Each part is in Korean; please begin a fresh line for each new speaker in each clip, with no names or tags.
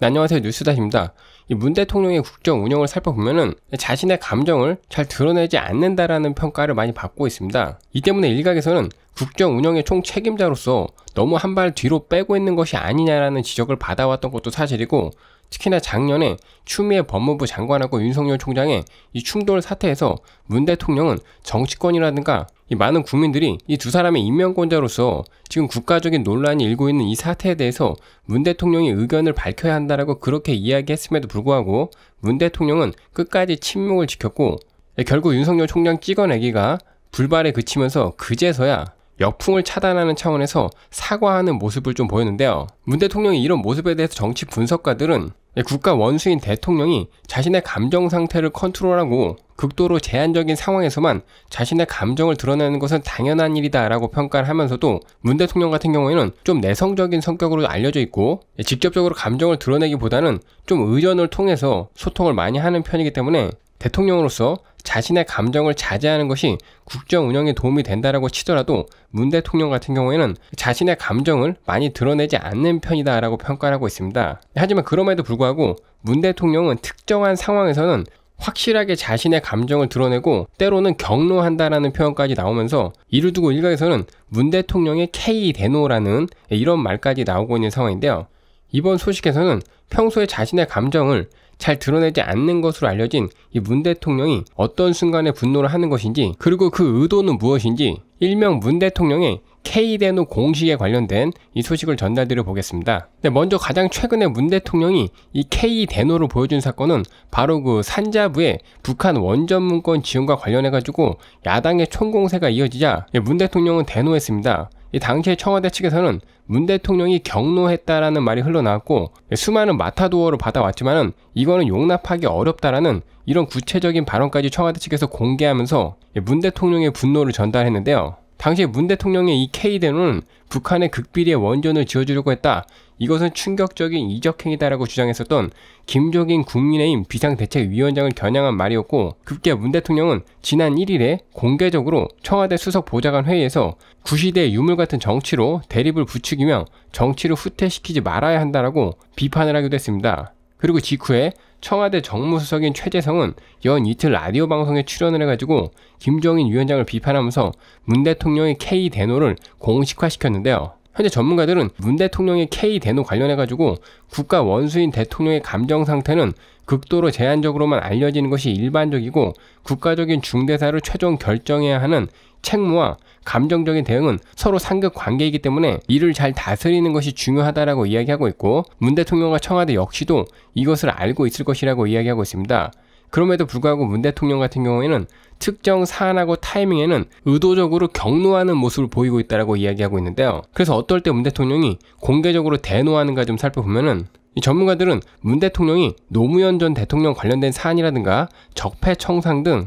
네, 안녕하세요 뉴스다입니다. 문 대통령의 국정 운영을 살펴보면 자신의 감정을 잘 드러내지 않는다라는 평가를 많이 받고 있습니다. 이 때문에 일각에서는 국정 운영의 총 책임자로서 너무 한 발 뒤로 빼고 있는 것이 아니냐라는 지적을 받아왔던 것도 사실이고 특히나 작년에 추미애 법무부 장관하고 윤석열 총장의 이 충돌 사태에서 문 대통령은 정치권이라든가 이 많은 국민들이 이 두 사람의 임명권자로서 지금 국가적인 논란이 일고 있는 이 사태에 대해서 문 대통령이 의견을 밝혀야 한다라고 그렇게 이야기했음에도 불구하고 문 대통령은 끝까지 침묵을 지켰고 예, 결국 윤석열 총장 찍어내기가 불발에 그치면서 그제서야 역풍을 차단하는 차원에서 사과하는 모습을 좀 보였는데요. 문 대통령이 이런 모습에 대해서 정치 분석가들은 예, 국가 원수인 대통령이 자신의 감정 상태를 컨트롤하고 극도로 제한적인 상황에서만 자신의 감정을 드러내는 것은 당연한 일이다라고 평가를 하면서도 문 대통령 같은 경우에는 좀 내성적인 성격으로 알려져 있고 예, 직접적으로 감정을 드러내기보다는 좀 의전을 통해서 소통을 많이 하는 편이기 때문에 대통령으로서 자신의 감정을 자제하는 것이 국정 운영에 도움이 된다라고 치더라도 문 대통령 같은 경우에는 자신의 감정을 많이 드러내지 않는 편이다라고 평가를 하고 있습니다. 하지만 그럼에도 불구하고 문 대통령은 특정한 상황에서는 확실하게 자신의 감정을 드러내고 때로는 경로한다라는 표현까지 나오면서 이를 두고 일각에서는 문 대통령의 K 대노라는 이런 말까지 나오고 있는 상황인데요. 이번 소식에서는 평소에 자신의 감정을 잘 드러내지 않는 것으로 알려진 이 문 대통령이 어떤 순간에 분노를 하는 것인지 그리고 그 의도는 무엇인지 일명 문 대통령의 K대노 공식에 관련된 이 소식을 전달드려 보겠습니다. 근 네, 먼저 가장 최근에 문 대통령이 이 K대노를 보여준 사건은 바로 그 산자부의 북한 원전문권 지원과 관련해가지고 야당의 총공세가 이어지자 예, 문 대통령은 대노했습니다. 이 당시에 청와대 측에서는 문 대통령이 경로했다라는 말이 흘러나왔고 수많은 마타도어를 받아왔지만은 이거는 용납하기 어렵다라는 이런 구체적인 발언까지 청와대 측에서 공개하면서 문 대통령의 분노를 전달했는데요. 당시 문 대통령의 이 케이데는 북한의 극비리의 원전을 지어주려고 했다. 이것은 충격적인 이적행위다라고 주장했었던 김종인 국민의힘 비상대책위원장을 겨냥한 말이었고 급기야 문 대통령은 지난 1일에 공개적으로 청와대 수석 보좌관 회의에서 구시대 유물 같은 정치로 대립을 부추기며 정치를 후퇴시키지 말아야 한다라고 비판을 하기도 했습니다. 그리고 직후에 청와대 정무수석인 최재성은 연 이틀 라디오 방송에 출연을 해가지고 김정인 위원장을 비판하면서 문 대통령의 K 대노를 공식화시켰는데요. 현재 전문가들은 문 대통령의 K 대노 관련해가지고 국가 원수인 대통령의 감정 상태는 극도로 제한적으로만 알려지는 것이 일반적이고 국가적인 중대사를 최종 결정해야 하는 책무와 감정적인 대응은 서로 상극 관계이기 때문에 이를 잘 다스리는 것이 중요하다라고 이야기하고 있고 문 대통령과 청와대 역시도 이것을 알고 있을 것이라고 이야기하고 있습니다. 그럼에도 불구하고 문 대통령 같은 경우에는 특정 사안하고 타이밍에는 의도적으로 격노하는 모습을 보이고 있다고 이야기하고 있는데요. 그래서 어떨 때 문 대통령이 공개적으로 대노하는가 좀 살펴보면은 전문가들은 문 대통령이 노무현 전 대통령 관련된 사안이라든가 적폐 청산 등이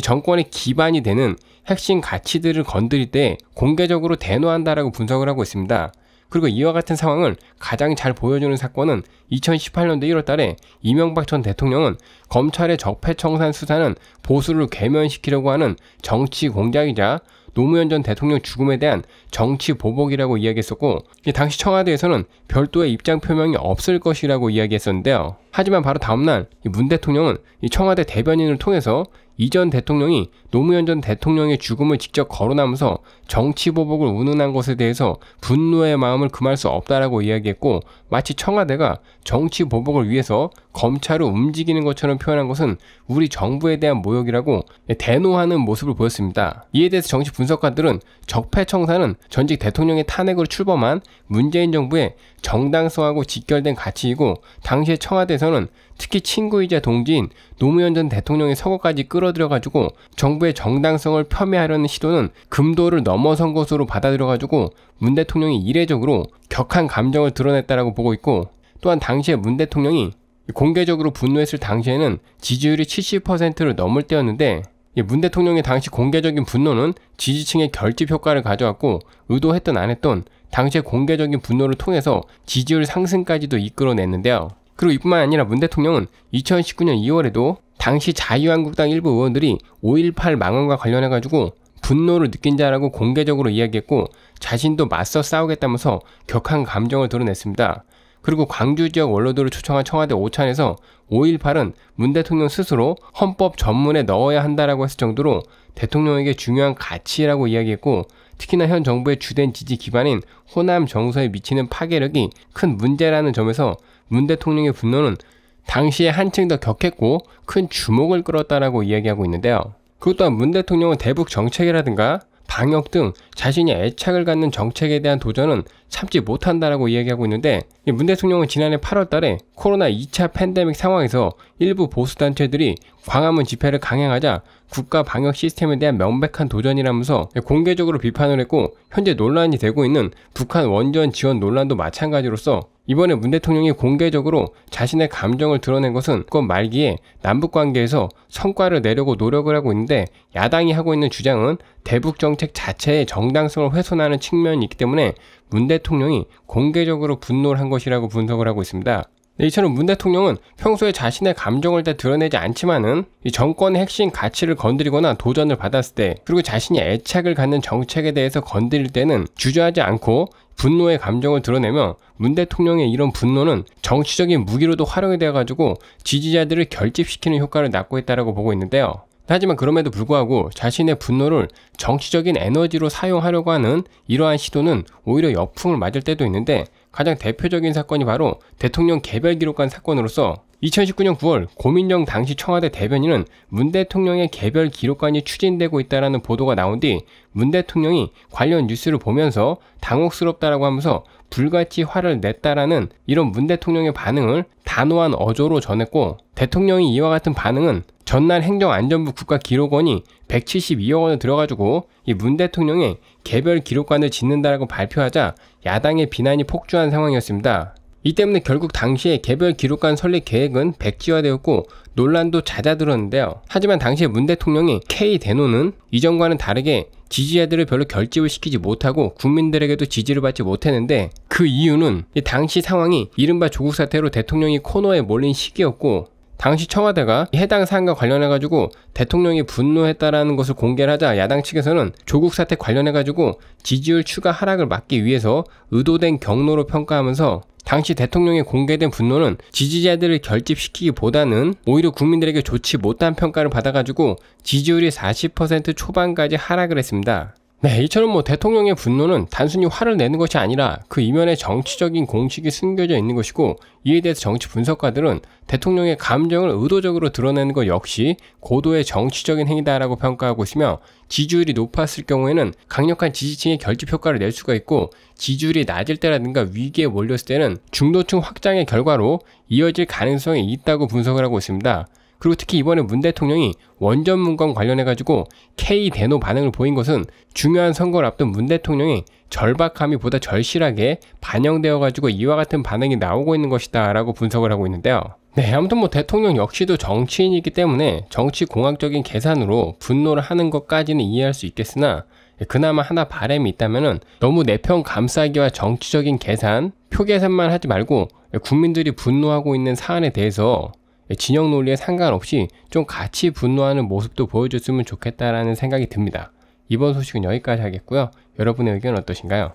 정권의 기반이 되는 핵심 가치들을 건드릴 때 공개적으로 대노한다라고 분석을 하고 있습니다. 그리고 이와 같은 상황을 가장 잘 보여주는 사건은 2018년도 1월 달에 이명박 전 대통령은 검찰의 적폐청산 수사는 보수를 개면시키려고 하는 정치 공작이자 노무현 전 대통령 죽음에 대한 정치 보복이라고 이야기했었고 당시 청와대에서는 별도의 입장 표명이 없을 것이라고 이야기했었는데요. 하지만 바로 다음날 문 대통령은 청와대 대변인을 통해서 이전 대통령이 노무현 전 대통령의 죽음을 직접 거론하면서 정치 보복을 운운한 것에 대해서 분노의 마음을 금할 수 없다라고 이야기했고 마치 청와대가 정치 보복을 위해서 검찰을 움직이는 것처럼 표현한 것은 우리 정부에 대한 모욕이라고 대노하는 모습을 보였습니다. 이에 대해서 정치 분석가들은 적폐청산은 전직 대통령의 탄핵으로 출범한 문재인 정부의 정당성하고 직결된 가치이고 당시의 청와대에서는 특히 친구이자 동지인 노무현 전 대통령의 서거까지 끌어 끌어들여 가지고 정부의 정당성을 폄훼하려는 시도는 금도를 넘어선 것으로 받아들여 가지고 문 대통령이 이례적으로 격한 감정을 드러냈다라고 보고 있고 또한 당시에 문 대통령이 공개적으로 분노했을 당시에는 지지율이 70%를 넘을 때였는데 예, 문 대통령의 당시 공개적인 분노는 지지층의 결집 효과를 가져왔고 의도했던 안 했던 당시의 공개적인 분노를 통해서 지지율 상승까지도 이끌어냈는데요. 그리고 이뿐만 아니라 문 대통령은 2019년 2월에도 당시 자유한국당 일부 의원들이 5.18 망언과 관련해가지고 분노를 느낀 자라고 공개적으로 이야기했고 자신도 맞서 싸우겠다면서 격한 감정을 드러냈습니다. 그리고 광주 지역 원로들을 초청한 청와대 오찬에서 5.18은 문 대통령 스스로 헌법 전문에 넣어야 한다라고 했을 정도로 대통령에게 중요한 가치라고 이야기했고 특히나 현 정부의 주된 지지 기반인 호남 정서에 미치는 파괴력이 큰 문제라는 점에서 문 대통령의 분노는 당시에 한층 더 격했고 큰 주목을 끌었다라고 이야기하고 있는데요. 그것 또한 문 대통령은 대북 정책이라든가 방역 등 자신이 애착을 갖는 정책에 대한 도전은 참지 못한다라고 이야기하고 있는데 문 대통령은 지난해 8월 달에 코로나 2차 팬데믹 상황에서 일부 보수단체들이 광화문 집회를 강행하자 국가 방역 시스템에 대한 명백한 도전이라면서 공개적으로 비판을 했고 현재 논란이 되고 있는 북한 원전 지원 논란도 마찬가지로서 이번에 문 대통령이 공개적으로 자신의 감정을 드러낸 것은 그건 말기에 남북 관계에서 성과를 내려고 노력을 하고 있는데 야당이 하고 있는 주장은 대북 정책 자체의 정당성을 훼손하는 측면이 있기 때문에 문 대통령이 공개적으로 분노를 한 것이라고 분석을 하고 있습니다. 네, 이처럼 문 대통령은 평소에 자신의 감정을 다 드러내지 않지만은 이 정권의 핵심 가치를 건드리거나 도전을 받았을 때 그리고 자신이 애착을 갖는 정책에 대해서 건드릴 때는 주저하지 않고 분노의 감정을 드러내며 문 대통령의 이런 분노는 정치적인 무기로도 활용이 되어가지고 지지자들을 결집시키는 효과를 낳고 있다고 보고 있는데요. 하지만 그럼에도 불구하고 자신의 분노를 정치적인 에너지로 사용하려고 하는 이러한 시도는 오히려 역풍을 맞을 때도 있는데 가장 대표적인 사건이 바로 대통령 개별 기록관 사건으로서 2019년 9월 고민정 당시 청와대 대변인은 문 대통령의 개별 기록관이 추진되고 있다는 보도가 나온 뒤 문 대통령이 관련 뉴스를 보면서 당혹스럽다라고 하면서 불같이 화를 냈다라는 이런 문 대통령의 반응을 단호한 어조로 전했고 대통령이 이와 같은 반응은 전날 행정안전부 국가기록원이 172억 원을 들어가지고 이 문 대통령의 개별 기록관을 짓는다라고 발표하자 야당의 비난이 폭주한 상황이었습니다. 이 때문에 결국 당시에 개별 기록관 설립 계획은 백지화되었고 논란도 잦아들었는데요. 하지만 당시에 문 대통령이 K 대노는 이전과는 다르게 지지자들을 별로 결집을 시키지 못하고 국민들에게도 지지를 받지 못했는데 그 이유는 당시 상황이 이른바 조국 사태로 대통령이 코너에 몰린 시기였고 당시 청와대가 해당 사안과 관련해 가지고 대통령이 분노했다라는 것을 공개를 하자 야당 측에서는 조국 사태 관련해 가지고 지지율 추가 하락을 막기 위해서 의도된 경로로 평가하면서 당시 대통령의 공개된 분노는 지지자들을 결집시키기보다는 오히려 국민들에게 좋지 못한 평가를 받아가지고 지지율이 40% 초반까지 하락을 했습니다. 네, 이처럼 뭐 대통령의 분노는 단순히 화를 내는 것이 아니라 그 이면에 정치적인 공식이 숨겨져 있는 것이고 이에 대해서 정치 분석가들은 대통령의 감정을 의도적으로 드러내는 것 역시 고도의 정치적인 행위다라고 평가하고 있으며 지지율이 높았을 경우에는 강력한 지지층의 결집 효과를 낼 수가 있고 지지율이 낮을 때라든가 위기에 몰렸을 때는 중도층 확장의 결과로 이어질 가능성이 있다고 분석을 하고 있습니다. 그리고 특히 이번에 문 대통령이 원전 문건 관련해가지고 K 대노 반응을 보인 것은 중요한 선거를 앞둔 문 대통령의 절박함이 보다 절실하게 반영되어가지고 이와 같은 반응이 나오고 있는 것이다 라고 분석을 하고 있는데요. 네, 아무튼 뭐 대통령 역시도 정치인이기 때문에 정치 공학적인 계산으로 분노를 하는 것까지는 이해할 수 있겠으나 그나마 하나 바램이 있다면은 너무 내편 감싸기와 정치적인 계산, 표 계산만 하지 말고 국민들이 분노하고 있는 사안에 대해서 진영 논리에 상관없이 좀 같이 분노하는 모습도 보여줬으면 좋겠다라는 생각이 듭니다. 이번 소식은 여기까지 하겠고요. 여러분의 의견 어떠신가요?